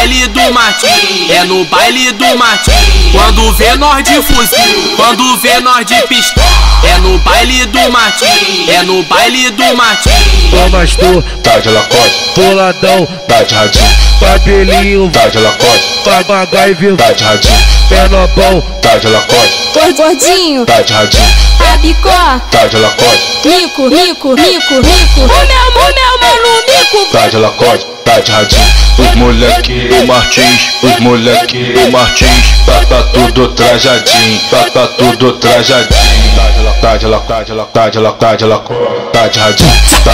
baile do Martim, é no baile do Martim. Quando vê nós de fuzil, quando vê nós de pistola, é no baile do Martim, é no baile do Martim. Tomas tu, tá de lacote, boladão, tá de radinho, cabelinho, tá de lacote, papagaio, tá de radinho, pé no pão, tá de lacote, Gor- Gordinho, tá de radinho, rabicó, tá de lacote, mico, mico, mico, mico. O meu, o meu mano, mico. tá de lacote, tá de radinho. Os moleque Martins, os moleque Martins, tá, tá tudo trajadinho, tá, tá tudo trajadinho. Tá de tá de tá de tá de lacote, tá de radinho, tá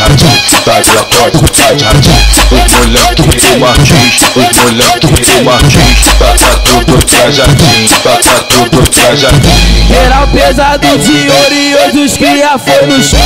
radinho, tá de lacote, tá de radinho. Os moleque Martins, os moleque Martins, tá, tá tudo trajadinho, tá, tá tudo. Geral pesado de ouro e hoje os cria foi no chão.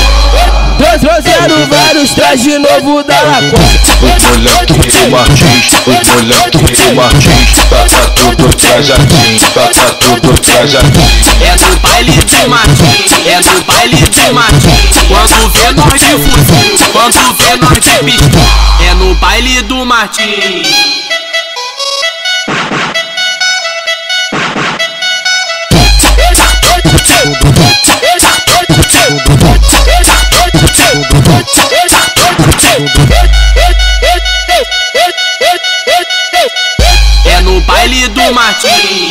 Trans- Trouxeram vários trajes novo da Lacoste. Os moleque Martins, os moleque Martins, tá, tá tudo trajadinho, tá, tá tudo trajadinho. É no baile do Martim, é no baile do Martim. Quando vê nós de fuzil, quando vê nós de pistola, é no baile do Martim. É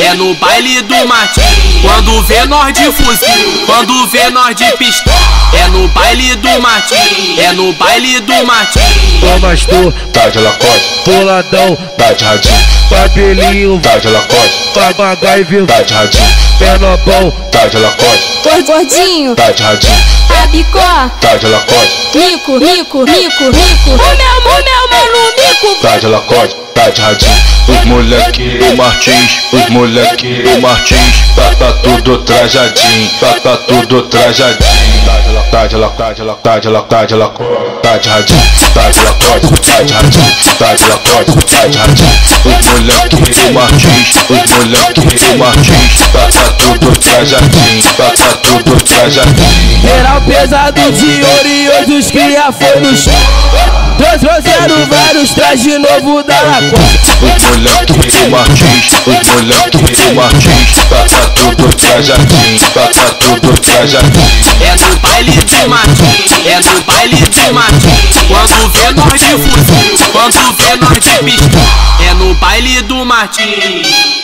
é no baile do Martim. Quando vê nós de fuzil, quando vê nós de pistola, é no baile do Martim, é no baile do Martim. Tomas tu, Tá de lacote, boladão, tá de radinho, cabelinho, tá de lacote, papagaio, tá de radinho, pé no pão, tá de lacote, Gor- Gordinho, tá de radinho, rabicó, tá de lacote, mico, mico, mico, mico. O meu, tá de lacote, tá de radinho. Os moleque Martins, os moleque Martins, tá, tá tudo trajadinho, tá, tá tudo trajadinho. Tá de lacote, tá de lacote, tá de lacote, tá de radinho, tá de lacote, tá de radinho, tá de lacote, tá de radinho. Os moleque Martins, os moleque Martins, tá, tá tudo trajadinho, tá, tá tudo trajadinho. geral pesado de ouro e hoje os cria foi no chão. Trans- Trouxeram vários trajes novo da Lacoste. Os moleque Martins, os moleque Martins, tá, tudo trajadinho, tá, tá tudo trajadinho. É no baile do Martim, é no baile do Martim. Quando vê nós de fuzil, quando vê nós de pistola, é no baile do Martim.